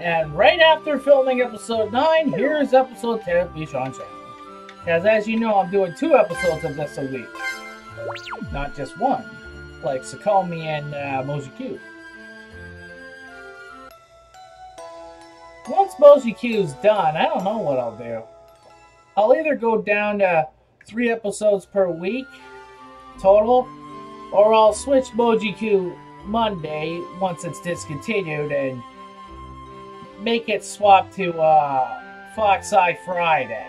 And right after filming episode 9, here's episode 10 of Bichon Channel. Because as you know, I'm doing two episodes of this a week. Not just one, like Sakomi and uh, Moji Q. Once Moji Q's done, I don't know what I'll do. I'll either go down to three episodes per week total, or I'll switch Moji Q Monday once it's discontinued and make it swap to uh, Fox Eye Friday.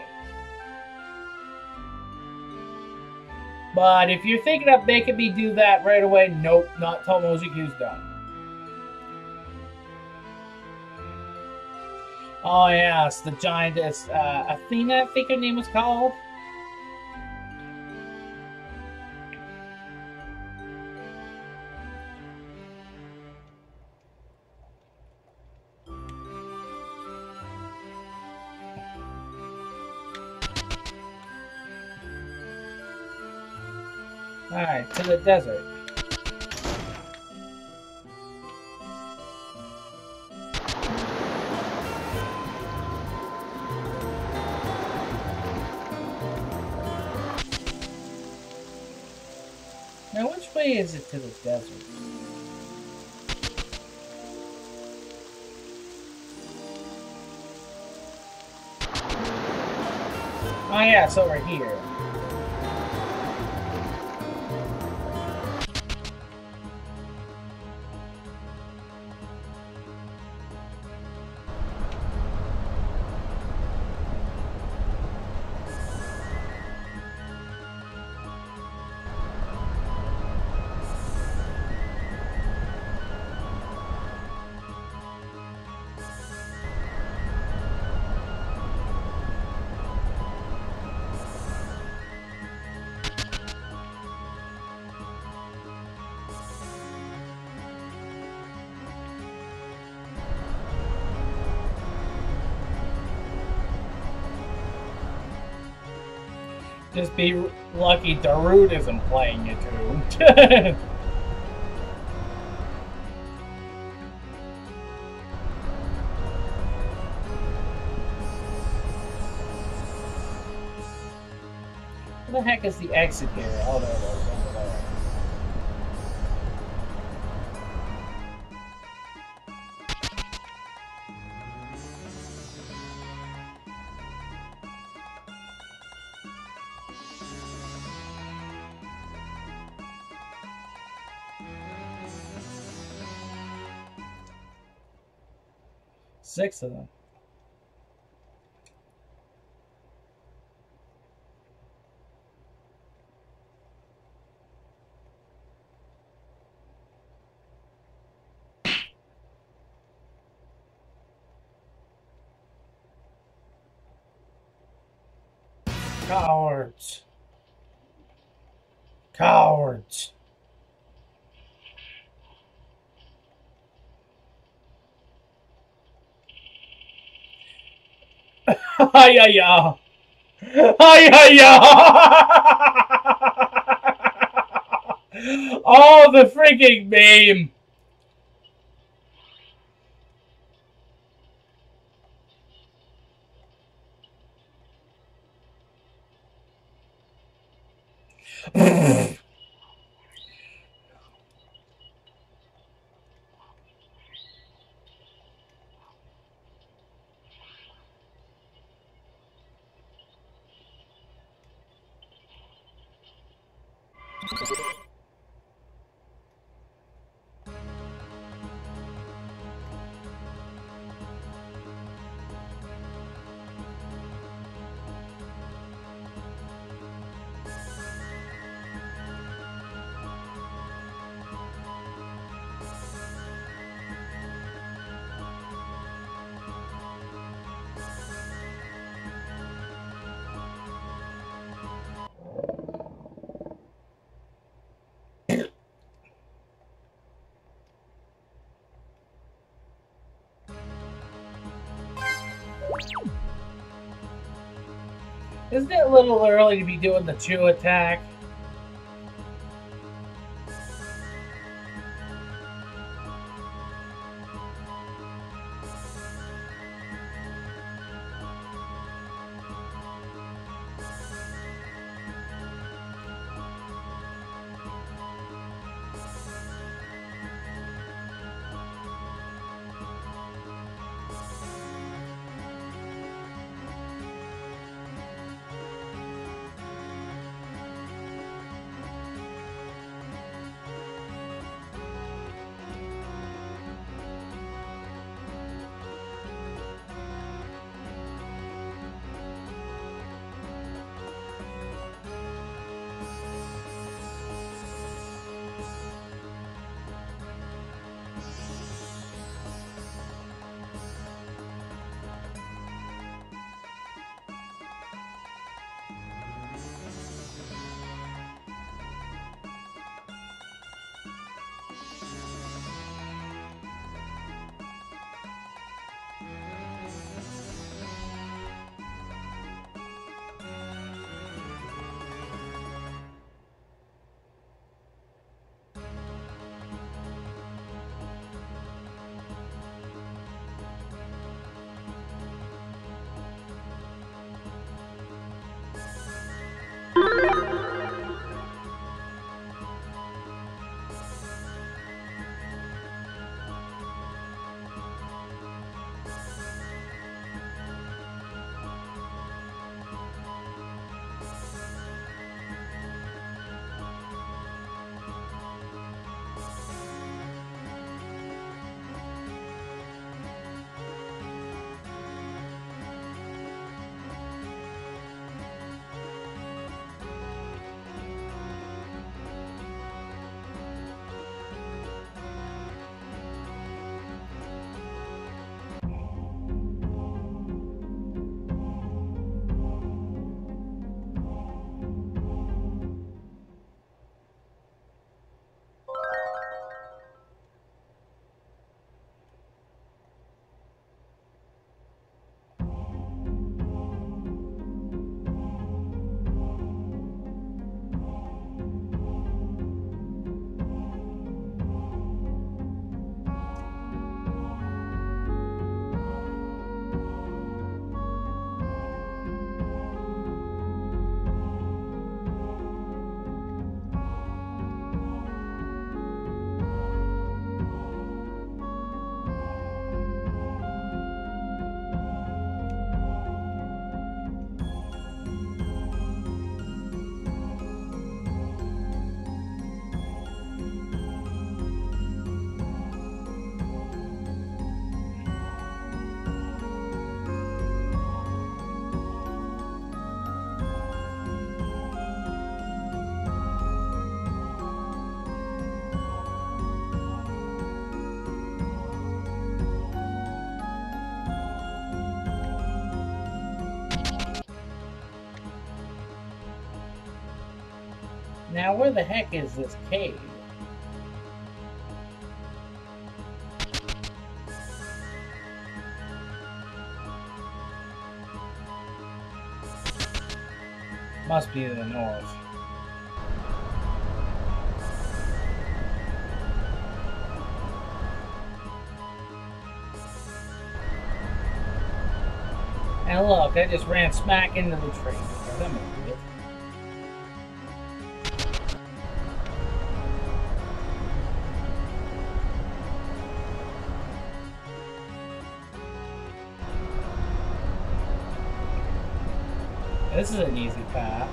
But if you're thinking of making me do that right away, nope, not till Moji Q's done. Oh yes, the giantess uh, Athena, I think her name was called. To the desert. Now, which way is it to the desert? Oh yeah, it's over here. Just be lucky Darude isn't playing you too. Where the heck is the exit here? Oh, there it is. Six of them. Cowards. Cowards. Ay, ay, ay. Ay, ay, ay. Oh, the freaking meme. Isn't it a little early to be doing the chew attack? Now, where the heck is this cave? Must be to the north. And look, I just ran smack into the tree. This is an easy path.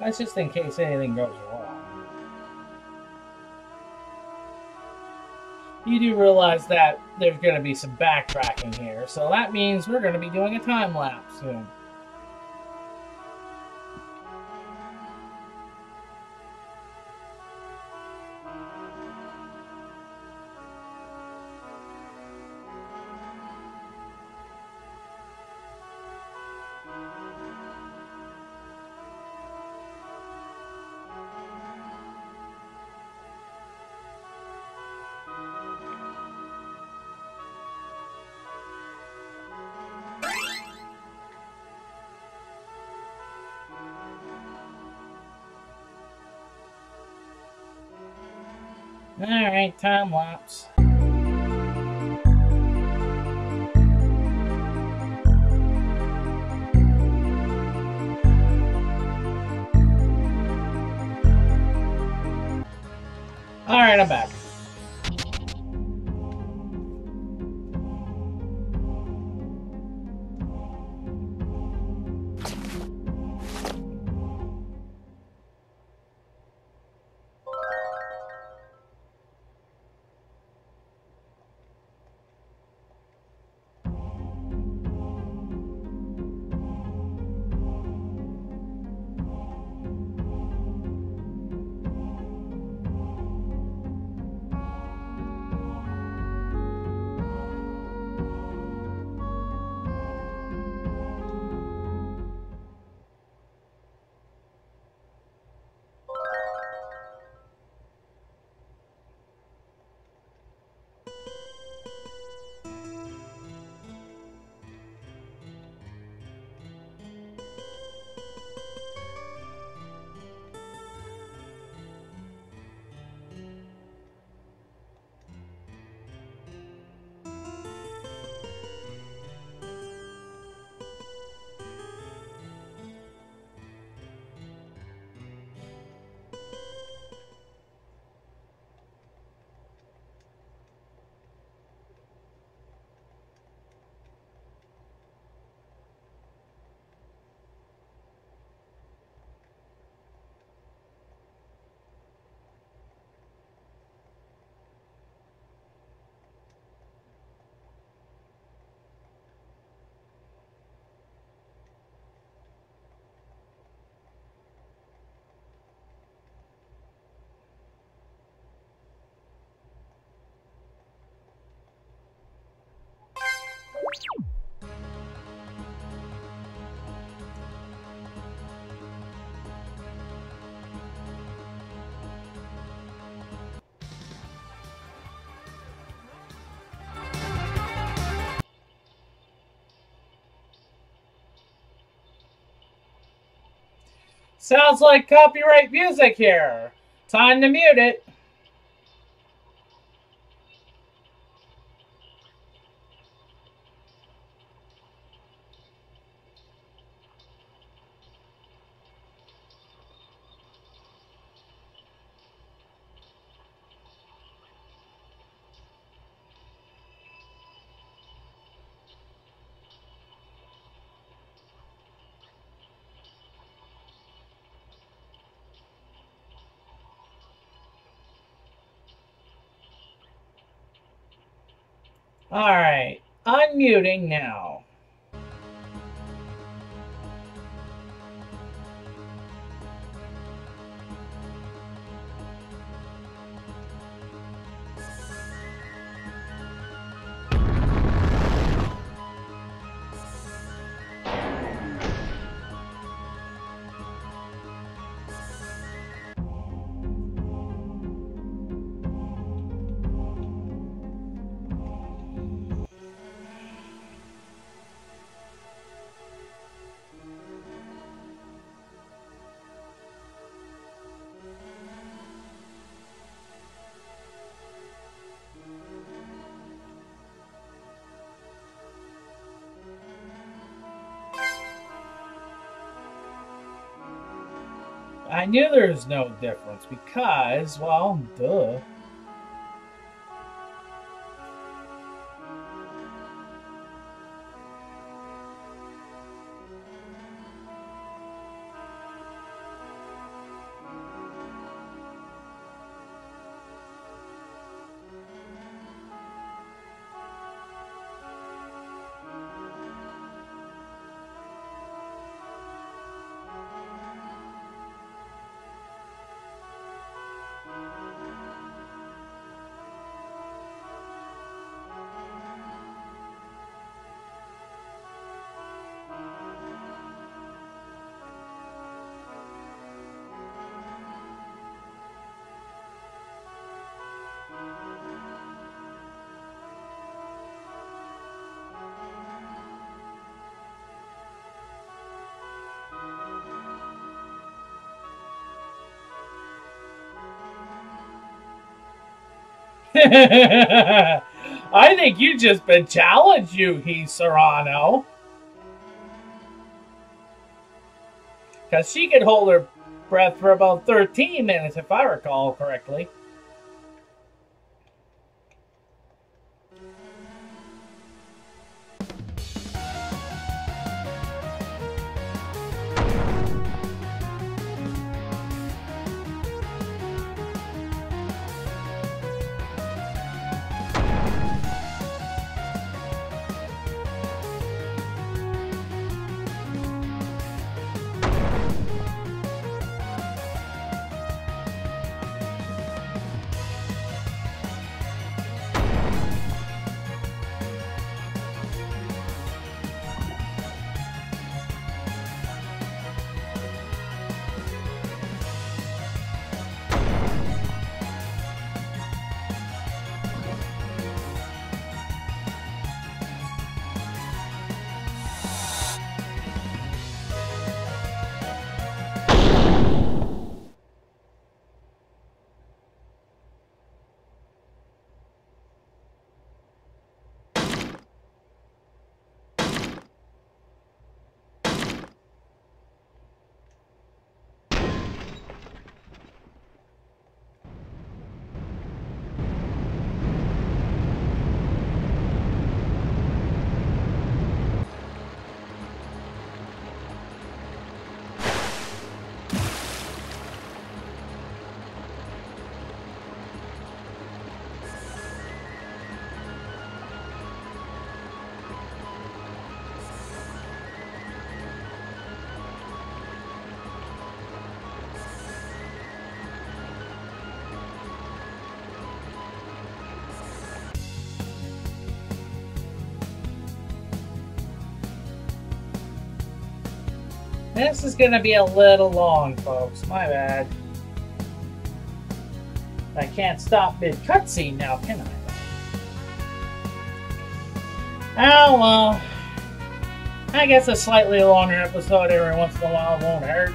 That's just in case anything goes wrong. You do realize that there's going to be some backtracking here, so that means we're going to be doing a time lapse soon. Alright, time lapse. Alright, I'm back. Sounds like copyright music here. Time to mute it. Alright, unmuting now. I knew there was no difference because, well, duh. I think you just been challenged, Yuuji Sorano. Because she could hold her breath for about 13 minutes, if I recall correctly. This is going to be a little long, folks. My bad. I can't stop mid cutscene now, can I? Oh, well. I guess a slightly longer episode every once in a while won't hurt.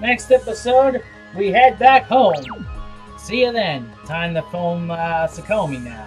Next episode, we head back home. See you then. Time to phone uh, Sakomi now.